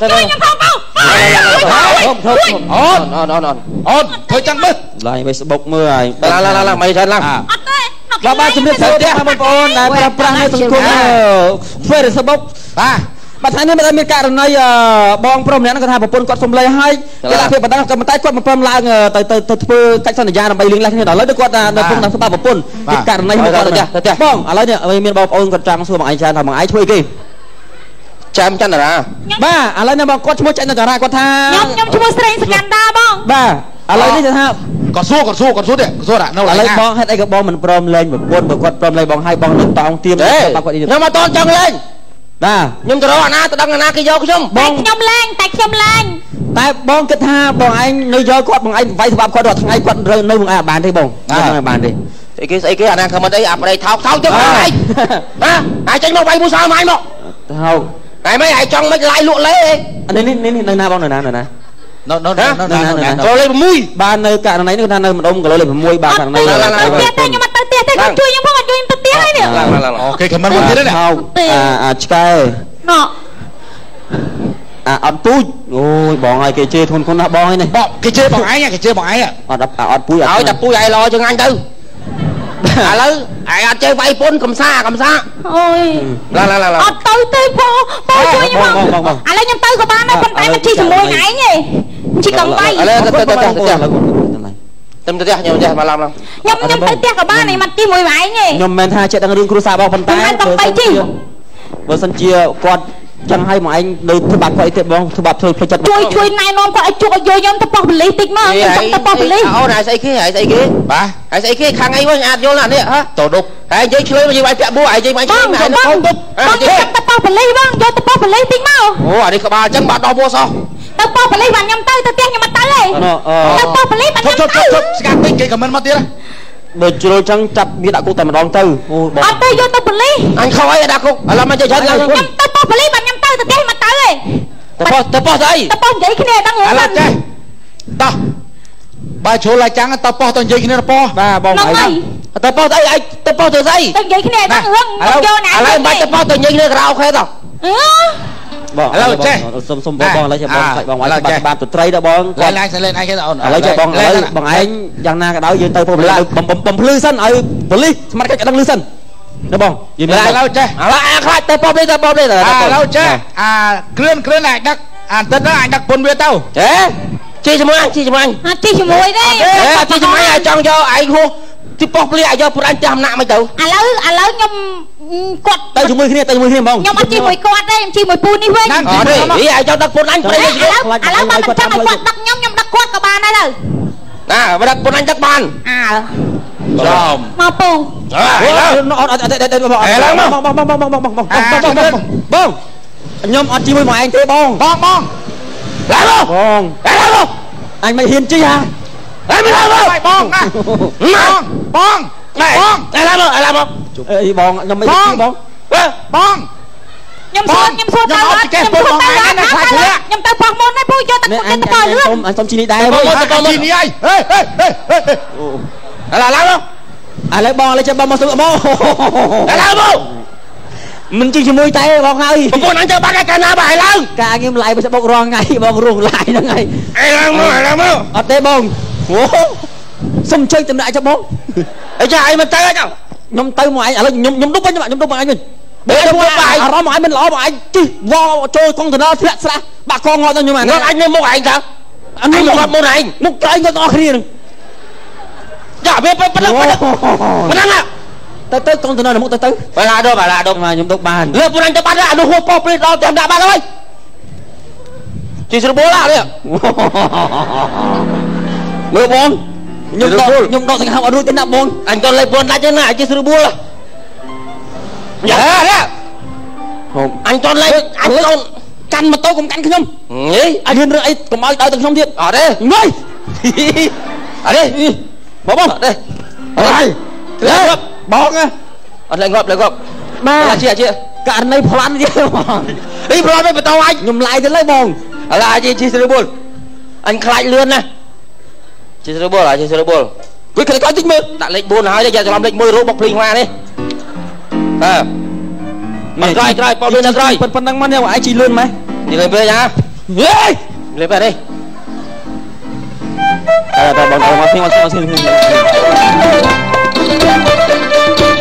ជួយខ្ញុំផងបងធំធំអូនអូនអូនអូនអូនធ្វើចឹងមើលឡើង Facebook មើលហើយឡើងឡើងឡើងមិនច្រើនឡើងអត់ទេបាទបាទជំរាបសួរផ្ទះបងប្អូនដែលប្រើប្រាស់នៅសង្គម Facebook បាទបាទថ្ងៃនេះមានមានករណីបងប្រុសម្នាក់ហ្នឹងគាត់ថាប្រពន្ធគាត់សុំលេហើយគេដាក់ភាពបណ្ដឹងក៏ប៉ុន្តែគាត់មិនព្រមឡើងទៅទៅទៅធ្វើកិច្ចសន្យាដើម្បីលៀងលាស់គ្នាដល់ឥឡូវគាត់នៅក្នុងស្បាប្រពន្ធពីករណីមកគាត់ទៅផ្ទះបងឥឡូវនេះមានបងប្អូនគាត់ចង់សួរបងឯងច្រើនថាបងឯងធ្វើអីគេ ចាំចន្ទរាបាទឥឡូវនេះបងគាត់ឈ្មោះចន្ទរាគាត់ថាខ្ញុំខ្ញុំឈ្មោះស្រេងសកណ្ដាបងបាទឥឡូវនេះថាគាត់សួរគាត់សួរគាត់សួរទេគាត់សួរនៅឥឡើយឡូវណាបងហេតុអីក៏បងមិនព្រមលេងប្រពន្ធបើគាត់ព្រមលេងបងឲ្យបងនឹងតោងទៀមបាត់គាត់ខ្ញុំមកតន់ចង់លេងបាទខ្ញុំទៅរកអាណាទៅដឹងអាណាគេយកខ្ញុំបតែងខ្ញុំលេងតែខ្ញុំលេងតែបងគិតថាបងឯងនៅយកគាត់បងឯងវាយសម្រាប់គាត់រាល់ថ្ងៃគាត់នៅនៅបងឯងអត់បានទេបងអត់នៅបានទេស្អីគេស្អីគេអាណាខមមិនអីអាប្តីថោកថោកទៅហើយណាហើយចេញមកវាយមួយសល់ម៉ៃមកទៅហៅ ហើយមិនហើយចង់មិនឡាយលក់លេអីអានេះនេះនេះនៅណាបងនៅណានៅណានៅនៅនៅនៅនៅចូលលេខ6បាននៅករណីនេះគឺថានៅម្ដុំគីឡូលេខ6បាទករណីទៅផ្ទះទេខ្ញុំអត់ទៅផ្ទះទេខ្ញុំជួយខ្ញុំផងអត់ជួយខ្ញុំទៅផ្ទះហើយនេះឡើងឡើងឡើងអូខេខមមិនមកទៀតទេហៅអាអាឆ្កែណោអាអត់ពូជអូយបងឲ្យគេជេរធុនធុនណាបងឯនេះបងគេជេរបងឯងគេជេរបងឯងអត់អត់ពូជអឲ្យត់តែពូចឯឡជាងអញទៅឥឡូវឯងអត់ចេះវាយពុនកំសាកំសាអូយឡើងឡើងឡើងឡើងអត់ទៅទេបងបងជួយ ខ្ញុំផងឥឡូវខ្ញុំទៅក៏បានដែរប៉ុន្តែមិនជិះជាមួយឯងទេជិះកង់បីឥឡូវទៅទៅទៅទៅទៅទៅទៅផ្ទះខ្ញុំផ្ទះមកឡើងឡើងខ្ញុំខ្ញុំទៅផ្ទះក៏បានឯងមិនជិះមួយឯងទេខ្ញុំមិនថាចេះដឹងរឿងគ្រួសារបងប៉ុន្តែមិនទៅបីជិះបើសិនជាគាត់ចឹងឲ្យមកឯងនៅធ្វើបាបគាត់អីទេបងធ្វើបាបធ្វើផ្លូវចិត្តជួយជួយណែនាំគាត់ឲ្យជក់ឲ្យយកខ្ញុំទៅប៉ោះបលិសតិចមកខ្ញុំចង់ទៅប៉ោះបលិសអូនហើយស្អីគេហើយស្អីគេបាទហើយស្អីគេខាងអីវិញអាចយល់ណានេះហ៎តោដុកហើយនិយាយឆ្លើយមកនិយាយវាយពាក់បួហើយនិយាយវាយបឆ្លើងយបងហើយបងនៅបងខ្ញុំចង់ ទៅប៉ោះបលិសបងយកទៅប៉ោះបលិសតិចមកអូអានេះក្បាលអញ្ចឹងបាត់ដល់ពោះសោះទៅប៉ោះបលិសបានខ្ញុំទៅទៅផ្ទះខ្ញុំអត់ទៅទេអឺអឺទៅប៉ោះបលិសបានឈខ្ញុំប់ឈប់ទៅឈប់ស្កាត់ពេកគេខមមិនមកទៀតបើជ្រុលចឹងចាប់វាដាក់គុកតែម្ដងទៅអូបងអត់ទៅយកទៅបលិសអញខុសអីដាក់គុកឥឡូវមកចេះច្រើនឡើងខ្ញុំទៅប៉ោះបលិសបានខ្ញុំទៅទៅផ្ទះមិនទៅទេទៅប៉ោះទៅប៉ោះទៅអីទៅប៉ោះនិយាយគ្នាដឹងឥហ៎ឡូវចេះតោះបើជ្រុលឲ្យចាំងតប៉ោះទៅនិយាយគ្នាប៉ោះបាទបងហ្នឹងឯហើយង ទៅប៉ោះទៅអីឯងទៅប៉ោះទៅស្អីទៅនិយាយគ្នាដឹងរឿងឥឡូវយកណាឥឡូវមិនបាច់ទៅប៉ោះទៅញីគ្នាក្រៅអូខេតោះអឺបងសុំសុំបងបងឥឡូវចេះបងខ្លាចបងឲ្យបាត់បាត់ត្រីដល់បងឡើងគាត់ឡើងសិនលេងឯងគេអូនឥឡូវចេះបងឥឡូវបងឯងយ៉ាងណាក៏ដោយយើងទៅពុំបំបំភ្លឺសិនឲ្យប៉ូលីសស្មាត់កិច្ចដឹងលឺសិនណាបងយីឥឡូវចេះឥឡូវអាខ្លាចទៅប៉ោះនេះទៅប៉ោះនេះទៅឥឡូវចេះអាគ្រឿនគ្រឿនអាចដឹកអាទឹកហ្នឹងអាចដឹកពុនវាទៅហេជីជាមួយអញជីជាមួយអញអត់ជិះជាមួយទេហេជីជាមួយអញចង់យកឯងហួស ទីប៉ោះព្រាយកពុនអញផ្ទះអំណាក់មិនទៅឥឡូវឥឡូវខ្ញុំគាត់ទៅជាមួយគ្នាទៅជាមួយគ្នាបងខ្ញុំអត់ជិះមួយគាត់ទេខ្ញុំជិះមួយពូនេះវិញហ្នឹងអត់ទេហីឯងចង់ដឹកពុនអញព្រាឥយឡូវឥឡូវបើមិនចង់ឲ្យគាត់ដឹកខ្ញុំខ្ញុំដឹកគាត់ក៏បានដែរទៅណាបើដឹកពុនអញដឹកបានអើចំមកពូអើឥឡូវអត់អត់អត់បងបងបងបងបងបងបងបងបងបងខ្ញុំអត់ជាមួយមកឯងទេបងបងបងឡើងមកបងឡើងមកអញមិនហ៊ានជិះហ่าឡើងមកឡើងមកបងណា បងបងណែឡើងមកឡើងមកអីបងខ្ញុំមិនជិះបងបងខ្ញុំសួរខ្ញុំសួរទៅអត់ខ្ញុំសួរទៅអត់ខ្ញុំទៅប៉ោះមុនហើយពូយកទឹកនេះពុនអញទៅប៉ោះលឿនសុំអញសុំជីនេះដែរបងបងមកទៅជីនេះអីហេហេហេហេឡើងឡើងមកឥឡូវបងឥឡូវចាំបងមកសុំបងឡើងមកមិនជិះជាមួយតែបងហើយប្រពន្ធអញទៅបាក់កាលណាបាយឡើងការងារម្លាយបើបុករងថ្ងៃបងរងឡាយហ្នឹងហើយអីឡើងមកឡើងមកអត់ទេបងអូ សុំជួយតំណាក់ចាំបងអីចាអីមិនទៅអញខ្ញុំទៅមកឯងឥឡូវខ្ញុំខ្ញុំដុបវិញខ្ញុំដុបមកឯងវិញបើទៅមកបាយអារម្មណ៍មកឯងមិនល្អមកឯងជិះវចូលកុងតឺន័រធ្លាក់ស្រះបាក់កងងត់ទៅខ្ញុំអាងត់អញនៅមុខឯងទៅអញអញមកមកមុខឯងមុខក្រែងគាត់អស់គ្នានឹងចាវាប៉ុណ្ណឹងប៉ុណ្ណឹងប៉ុណ្ណឹងទៅទៅកុងតឺន័រមុខទៅទៅបាឡាដុបបាឡាដុបមកខ្ញុំដុបបានលើពុនអញទៅបាត់អានោះហួសប៉ោះព្រីដល់តាមដាក់បាត់ហើយជីស្របូឡានេះមើលបង ខ្ញុំដកខ្ញុំដកទាំងហៅអត់រួចទេណាបងអញក៏លេពុនដាច់ទេណាជីស្របូឡាយ៉ានេះហូបអញតន់លេអញតន់កាន់ម៉ូតូកុំកាន់ខ្ញុំហីអញហ៊ានរឿងអីកុំឲ្យដល់ទាំងខ្ញុំទៀតអត់ទេងើយអត់ទេបងបងអត់ទេអើយលេងប់បងណាអត់លេងប់លេងប់បាអាជាអាជាករណីប្លន់ទៀតបងនេះប្រឡំមិនបន្តអញខ្ញុំឡាយទៅលើបងឥឡូវអាជីជីស្របូលអញខ្លាចលឿនណា ជីស្របូលអាជីស្របូលវាខ្លាចតិចមើលដាក់លេខ4ហើយយកច្រឡំលេខ1រូបបុកភ្លេងមកនេះអើក្រោយក្រោយប៉ោលឿនដល់ក្រោយប៉ុណ្ណឹងមកនេះឯងជីលឿនម៉េះនិយាយពេកណាហេលេបអត់ទេតែតែបងបងមកស៊ីមកស៊ីមកស៊ី